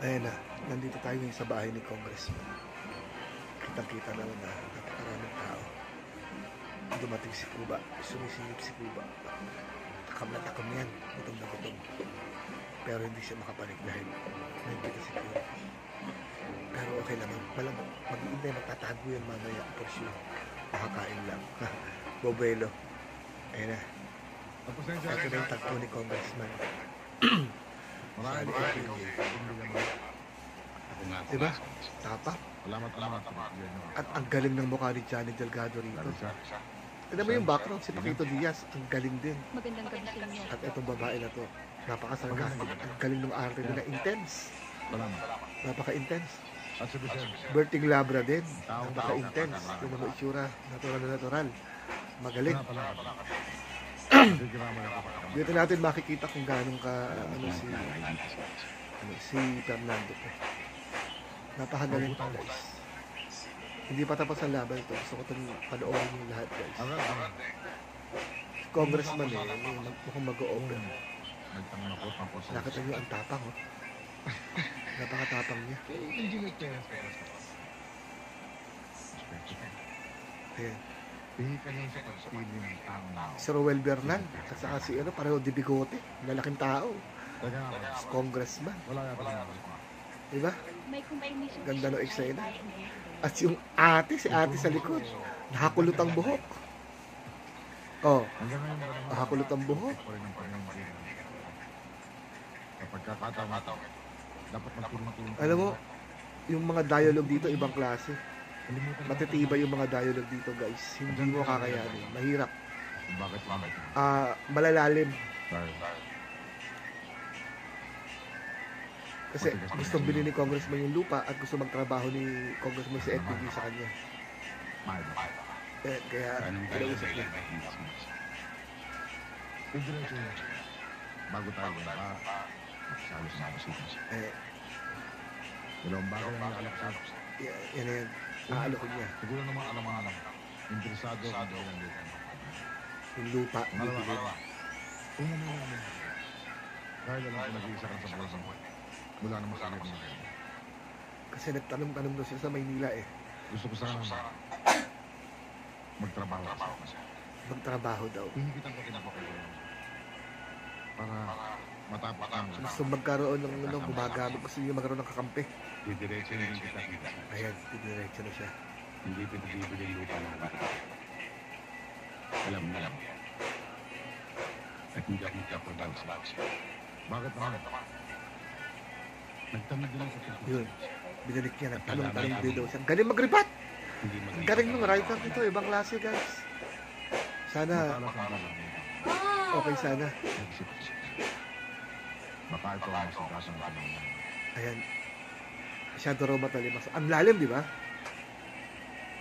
Ayan na, nandito tayo ngayon sa bahay ni Congressman. Kitang-kita naman na napakaraming tao. Dumating si Kuba, sumisilip si Kuba. Takam na takam yan, gutom na gutom. Pero hindi siya makapanik dahil nandito si Kuba. Pero okay lang, malam, mag-iintay, magtatago yan mamaya for sure. Makakain lang. Bobelo. Ayan na, ito na yung tagpo ni Congressman. Marami Sabi ka ko, rin. Hindi naman. Ako nga. Diba? Tapa. Salamat, salamat. At ang galing ng mukha ni Johnny Delgado rito. Tignan mo yung background, si Paquito Diaz, ang galing din. Magandang gabi sa inyo. At itong babae na to, napaka-sarcastic. Ang galing ng arte nila, intense. Salamat. Napaka-intense. Vicente. Berting Labra din, napaka-intense. Tignan mo itsura, natural na natural. Magaling. Dito natin makikita kung gaano ka, ano si, ano, si Fernando po. Napakagaling po guys. Hindi pa tapos ang laban ito. Gusto ko itong panoorin yung lahat guys. Agad. Congressman eh, mukhang posa. Nakita niyo ang tapang, oh. Napakatapang niya. Ayan. Pihi ka niya sa pagpili ng nao. Si Roel Bernal, at saka si ano, pareho di bigote. Lalaking tao. Nga? Congressman. Wala yata lang. Diba? Ganda ng eksena. At yung ate, si ate sa likod. Nakakulot ang buhok. Oh, nakakulot ang buhok. Kapag kakataon, dapat magtulong-tulong. Alam mo, yung mga dialogue dito, ibang klase. Matitibay yung mga dialogue dito, guys. Hindi mo kakayanin. Mahirap. bakit bakit. Ah, malalalim. Kasi gusto bilhin ni Congressman yung lupa at gusto magtrabaho ni Congressman sa FPG sa kanya. Eh, kaya, kinausap niya. Diretso. Bago tayo ba? Magsalo sa mga. Eh, Dalawang bagay ang naalaksak. y- yan na yan. Aalo ko niya. Siguro naman alam mo alam. Interesado ako doon ang lupa. Yung lupa. Malawa. Tingnan mo yun. Dahil alam ko nag-iisa ka sa buwan. Mula naman sa akin. Kasi nagtanong-tanong daw siya sa Maynila eh. Gusto ko sana magtrabaho kasi. Magtrabaho daw. Hinihigitan ko kinapakita. Para matapos ang Gusto magkaroon ng ano, gumagamit. Gusto niya magkaroon ng kakampi. Didiretso na rin kita kita. Ayan, didiretso na siya. Hindi pinagbibili yung lupa ng bata. Alam na lang. At hindi ako magkapabaw sa Bakit naman? Nagtamid lang sa. Yun. Binalik niya. Nagtanong-tanong din daw siya. Galing mag-repat! Hindi Ang galing ng writer nito. Ibang klase guys. Sana Matalas ang bulan. okay sana. Ito ang masagasan ng panahon. Ayan. Masyado raw matalimas. Ang lalim, di ba?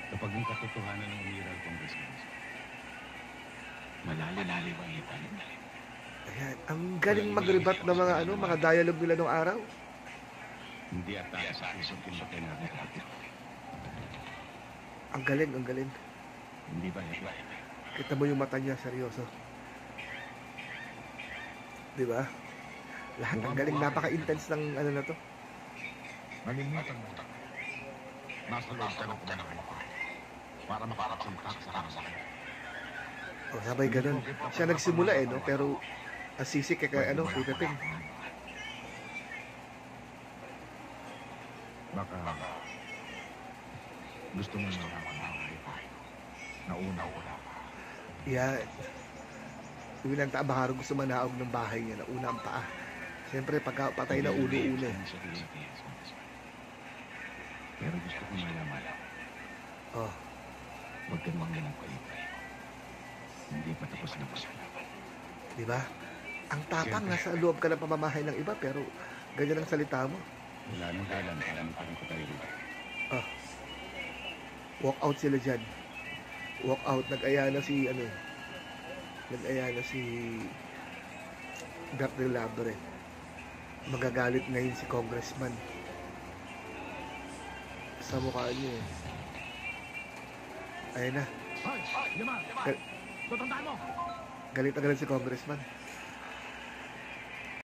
Kapag yung katotohanan ng umiral congressman, malali-lali ba ang italim? Ayan. Ang galing mag-rebat ng mga ano, mga dialogue nila nung araw. Hindi atake sa pusong pinatay na. Ang galing, ang galing. Hindi ba ito? Kita mo yung mata niya, seryoso. Di ba? Lahat ang galing, napaka-intense ng ano na to. Nalimutan mo. Nasa loob ka ng panahon. Para makakapagsalita ka sa kanila. O, sabay ganun. Siya nagsimula eh, no? Pero, asisi kay, kay ano, kay Pepeng. Baka gusto mo na nauna una. Yan. Yung ilang taon, baka gusto manaog ng bahay niya na una ang paa. Siyempre, pagka patay na ulo-ulo. Pero gusto ko malaman. Oh, Huwag kang mga paipay. Hindi pa tapos na pasal. di ba? Ang tapang, nasa loob ka ng pamamahay ng iba, pero ganyan ang salita mo. Wala nang kailan, parang parang ko tayo rito. Walk out sila dyan. Walk out. Nag-aya na si, ano eh. Nag-aya na si Bert del Labre. Magagalit ngayon si congressman. Sa mukha niya eh. Ayun na. Gal- galit na galit si congressman.